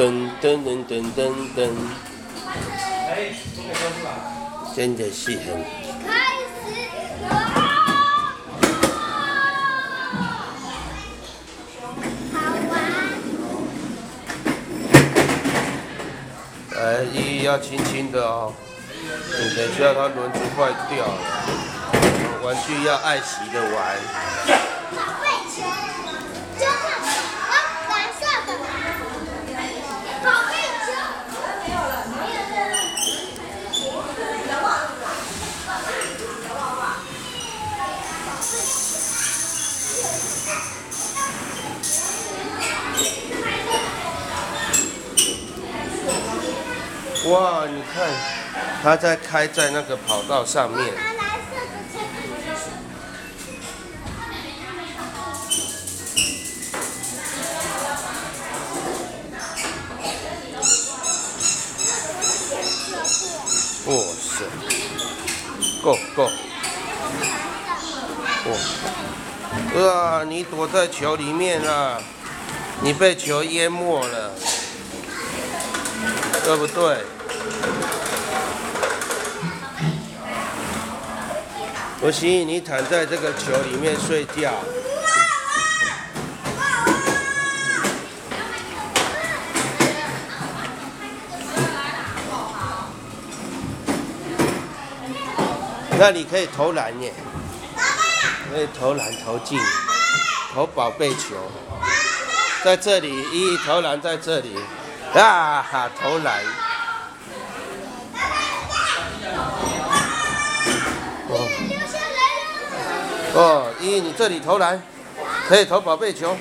噔噔噔噔噔噔，真的是很。哎，依依要轻轻的哦，你等下它轮子坏掉了，玩具要爱惜的玩。宝贝球，就看啊，蓝色的。宝贝球。哇，你看，它在开在那个跑道上面。拿蓝色的。哇塞，Go Go！哇，哇，你躲在球里面了，你被球淹没了，对不对？我希望你躺在这个球里面睡觉。那你可以投篮耶，可以投篮投进，投宝贝球，在这里，一投篮在这里，啊哈投篮。哦，留下来了。哦，一你这里投篮，可以投宝贝球，